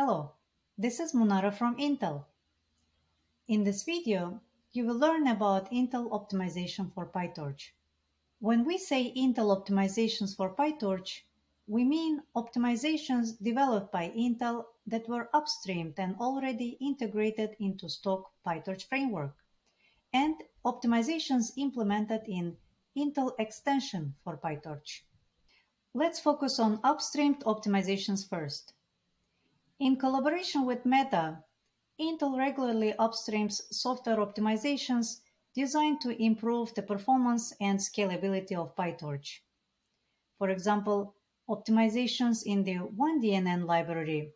Hello, this is Munara from Intel. In this video, you will learn about Intel optimization for PyTorch. When we say Intel optimizations for PyTorch, we mean optimizations developed by Intel that were upstreamed and already integrated into stock PyTorch framework, and optimizations implemented in Intel extension for PyTorch. Let's focus on upstreamed optimizations first. In collaboration with Meta, Intel regularly upstreams software optimizations designed to improve the performance and scalability of PyTorch. For example, optimizations in the oneDNN library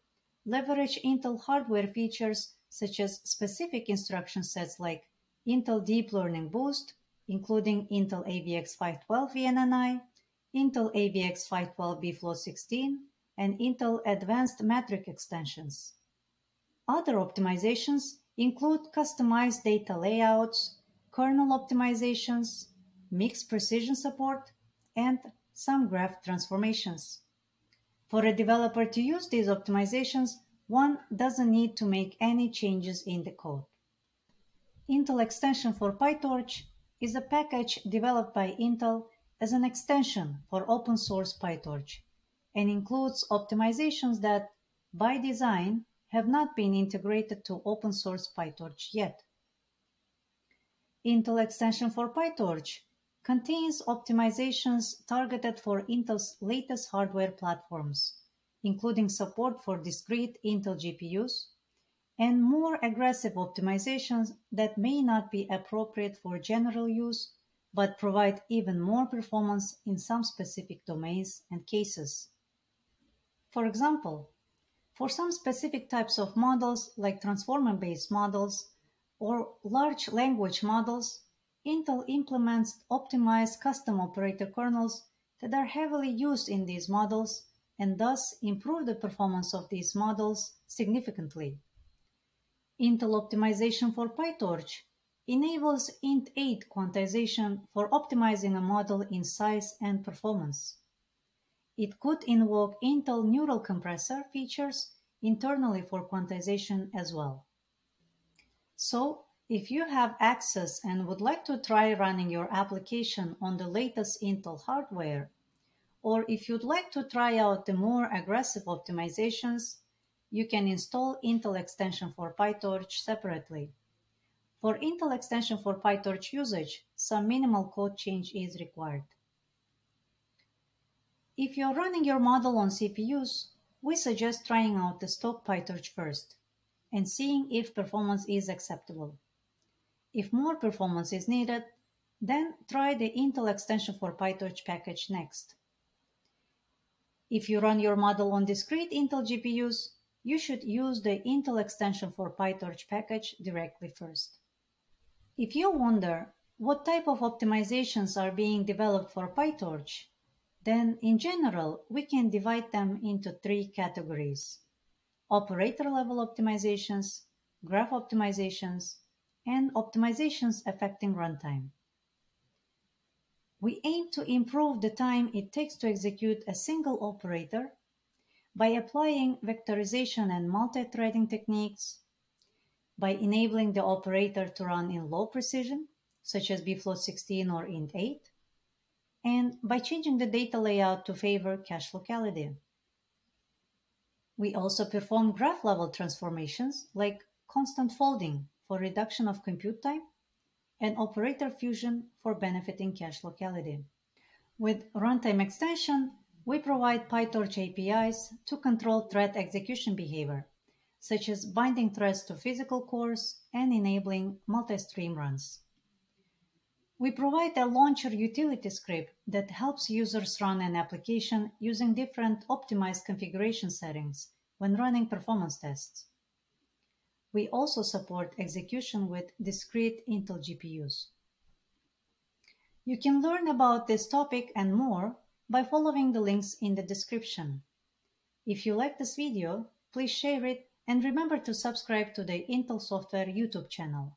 leverage Intel hardware features such as specific instruction sets like Intel Deep Learning Boost, including Intel AVX 512 VNNI, Intel AVX 512 bfloat16, and Intel Advanced Matrix extensions. Other optimizations include customized data layouts, kernel optimizations, mixed precision support, and some graph transformations. For a developer to use these optimizations, one doesn't need to make any changes in the code. Intel Extension for PyTorch is a package developed by Intel as an extension for open source PyTorch and includes optimizations that, by design, have not been integrated to open source PyTorch yet. Intel extension for PyTorch contains optimizations targeted for Intel's latest hardware platforms, including support for discrete Intel GPUs, and more aggressive optimizations that may not be appropriate for general use but provide even more performance in some specific domains and cases. For example, for some specific types of models like transformer-based models or large language models, Intel implements optimized custom operator kernels that are heavily used in these models and thus improve the performance of these models significantly. Intel optimization for PyTorch enables int8 quantization for optimizing a model in size and performance. It could invoke Intel Neural Compressor features internally for quantization as well. So, if you have access and would like to try running your application on the latest Intel hardware, or if you'd like to try out the more aggressive optimizations, you can install Intel extension for PyTorch separately. For Intel extension for PyTorch usage, some minimal code change is required. If you're running your model on CPUs, we suggest trying out the stock PyTorch first and seeing if performance is acceptable. If more performance is needed, then try the Intel extension for PyTorch package next. If you run your model on discrete Intel GPUs, you should use the Intel extension for PyTorch package directly first. If you wonder what type of optimizations are being developed for PyTorch, then in general, we can divide them into three categories. Operator level optimizations, graph optimizations, and optimizations affecting runtime. We aim to improve the time it takes to execute a single operator by applying vectorization and multi-threading techniques, by enabling the operator to run in low precision, such as bfloat16 or int8, and by changing the data layout to favor cache locality. We also perform graph-level transformations like constant folding for reduction of compute time and operator fusion for benefiting cache locality. With runtime extension, we provide PyTorch APIs to control thread execution behavior, such as binding threads to physical cores and enabling multi-stream runs. We provide a launcher utility script that helps users run an application using different optimized configuration settings when running performance tests. We also support execution with discrete Intel GPUs. You can learn about this topic and more by following the links in the description. If you like this video, please share it and remember to subscribe to the Intel Software YouTube channel.